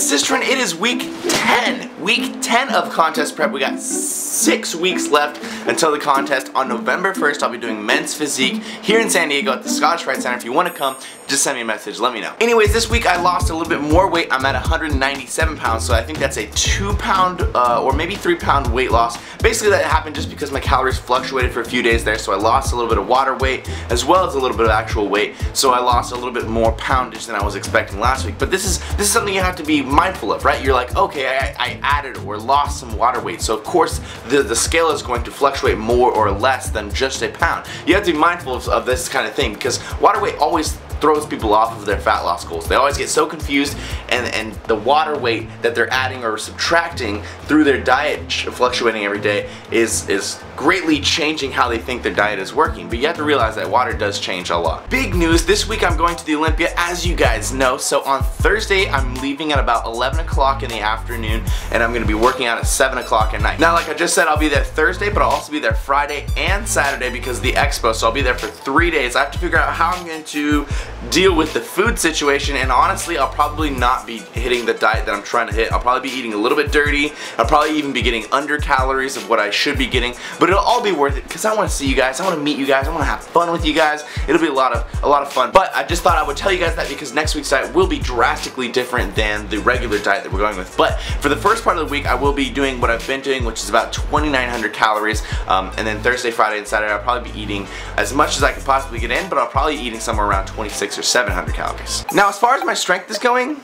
Sisterin, it is week 10. Week 10 of contest prep. We got six weeks left until the contest. On November 1st, I'll be doing men's physique here in San Diego at the Scottish Rite Center. If you want to come, just send me a message, let me know. Anyways, this week I lost a little bit more weight. I'm at 197 pounds, so I think that's a two pound uh, or maybe three pound weight loss. Basically that happened just because my calories fluctuated for a few days there, so I lost a little bit of water weight as well as a little bit of actual weight. So I lost a little bit more poundage than I was expecting last week. But this is this is something you have to be mindful of, right? You're like, okay, I, I added or lost some water weight, so of course the, the scale is going to fluctuate more or less than just a pound. You have to be mindful of, of this kind of thing because water weight always throws people off of their fat loss goals. They always get so confused and, and the water weight that they're adding or subtracting through their diet fluctuating every day is, is greatly changing how they think their diet is working. But you have to realize that water does change a lot. Big news, this week I'm going to the Olympia as you guys know. So on Thursday I'm leaving at about 11 o'clock in the afternoon and I'm going to be working out at 7 o'clock at night. Now like I just said I'll be there Thursday but I'll also be there Friday and Saturday because of the expo so I'll be there for three days. I have to figure out how I'm going to deal with the food situation and honestly I'll probably not be hitting the diet that I'm trying to hit. I'll probably be eating a little bit dirty. I'll probably even be getting under calories of what I should be getting but it'll all be worth it because I want to see you guys. I want to meet you guys. I want to have fun with you guys. It'll be a lot of a lot of fun but I just thought I would tell you guys that because next week's diet will be drastically different than the regular diet that we're going with but for the first part of the week I will be doing what I've been doing which is about 2900 calories um, and then Thursday, Friday, and Saturday I'll probably be eating as much as I can possibly get in but I'll probably be eating somewhere around 26 or 700 calories. Now as far as my strength is going,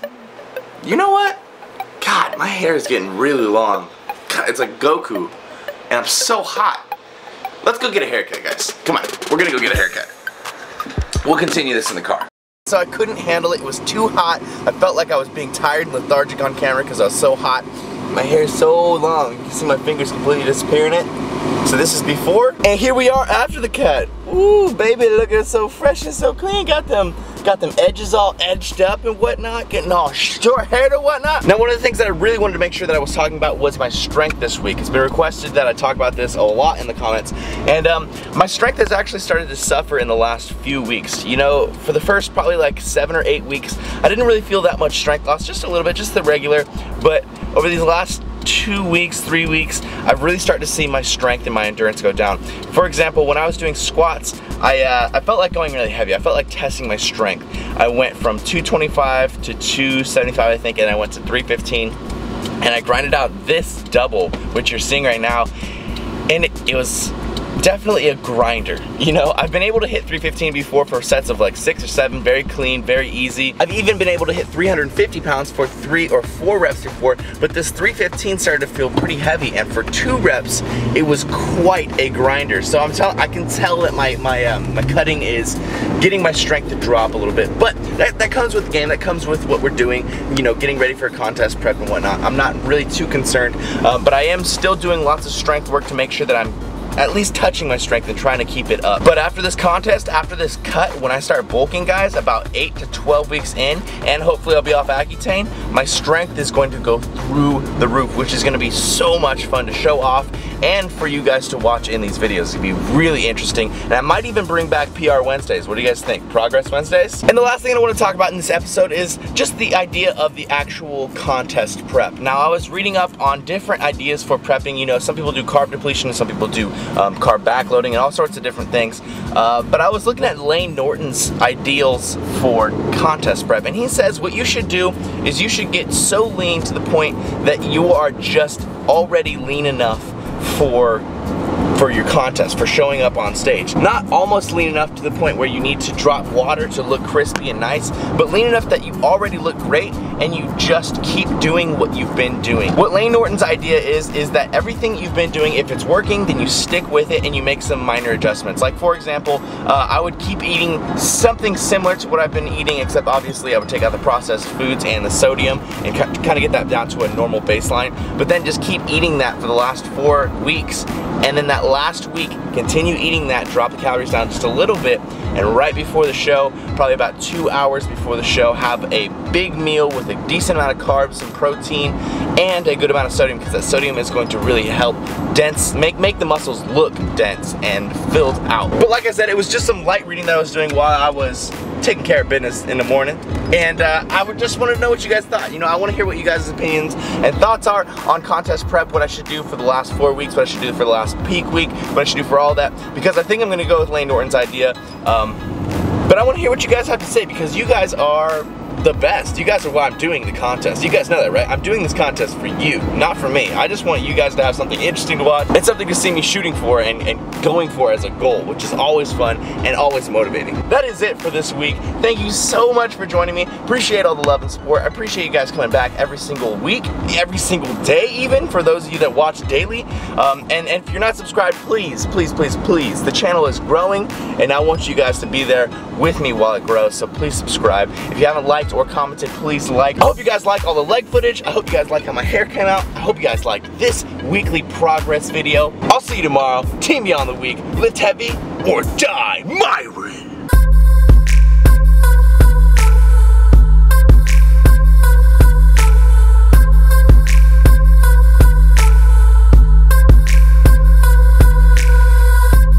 you know what? God, my hair is getting really long. God, it's like Goku. And I'm so hot. Let's go get a haircut, guys. Come on, we're gonna go get a haircut. We'll continue this in the car. So I couldn't handle it, it was too hot. I felt like I was being tired and lethargic on camera because I was so hot. My hair is so long, you can see my fingers completely disappearing it. So this is before, and here we are after the cut. Ooh, baby, looking so fresh and so clean. Got them got them edges all edged up and whatnot, getting all short haired and whatnot. Now, one of the things that I really wanted to make sure that I was talking about was my strength this week. It's been requested that I talk about this a lot in the comments. And um, my strength has actually started to suffer in the last few weeks. You know, for the first probably like seven or eight weeks, I didn't really feel that much strength loss, just a little bit, just the regular. But over these last two weeks, three weeks, I've really started to see my strength and my endurance go down. For example, when I was doing squats, I, uh, I felt like going really heavy. I felt like testing my strength. I went from 225 to 275, I think, and I went to 315. And I grinded out this double, which you're seeing right now. And it, it was definitely a grinder. You know, I've been able to hit 315 before for sets of like six or seven, very clean, very easy. I've even been able to hit 350 pounds for three or four reps before, but this 315 started to feel pretty heavy, and for two reps, it was quite a grinder. So I'm telling, I can tell that my my um, my cutting is getting my strength to drop a little bit, but that, that comes with the game. That comes with what we're doing. You know, getting ready for a contest prep and whatnot. I'm not really too concerned, um, but I am still doing lots of strength work to make sure that I'm at least touching my strength and trying to keep it up. But after this contest, after this cut, when I start bulking guys, about 8 to 12 weeks in, and hopefully I'll be off Accutane, my strength is going to go through the roof, which is gonna be so much fun to show off and for you guys to watch in these videos. It'd be really interesting. And I might even bring back PR Wednesdays. What do you guys think? Progress Wednesdays? And the last thing I want to talk about in this episode is just the idea of the actual contest prep. Now, I was reading up on different ideas for prepping. You know, some people do carb depletion, some people do um, carb backloading, and all sorts of different things. Uh, but I was looking at Layne Norton's ideals for contest prep, and he says what you should do is you should get so lean to the point that you are just already lean enough for for your contest, for showing up on stage. Not almost lean enough to the point where you need to drop water to look crispy and nice, but lean enough that you already look great and you just keep doing what you've been doing. What Layne Norton's idea is, is that everything you've been doing, if it's working, then you stick with it and you make some minor adjustments. Like for example, uh, I would keep eating something similar to what I've been eating, except obviously I would take out the processed foods and the sodium and kind of get that down to a normal baseline, but then just keep eating that for the last four weeks and then that last week continue eating that drop the calories down just a little bit and right before the show probably about two hours before the show have a big meal with a decent amount of carbs some protein and a good amount of sodium because that sodium is going to really help dense make make the muscles look dense and filled out but like I said it was just some light reading that I was doing while I was taking care of business in the morning. And uh, I would just want to know what you guys thought. You know, I want to hear what you guys' opinions and thoughts are on contest prep, what I should do for the last four weeks, what I should do for the last peak week, what I should do for all that. Because I think I'm going to go with Layne Norton's idea. Um, but I want to hear what you guys have to say because you guys are the best. You guys are why I'm doing the contest. You guys know that, right? I'm doing this contest for you, not for me. I just want you guys to have something interesting to watch and something to see me shooting for and, and going for as a goal, which is always fun and always motivating. That is it for this week. Thank you so much for joining me. Appreciate all the love and support. I appreciate you guys coming back every single week, every single day even, for those of you that watch daily. Um, and, and if you're not subscribed, please, please, please, please. The channel is growing and I want you guys to be there with me while it grows, so please subscribe. If you haven't liked or commented, please like. I hope you guys like all the leg footage. I hope you guys like how my hair came out. I hope you guys liked this weekly progress video. I'll see you tomorrow. Team Beyond the Weak. Lift heavy or die, mirin.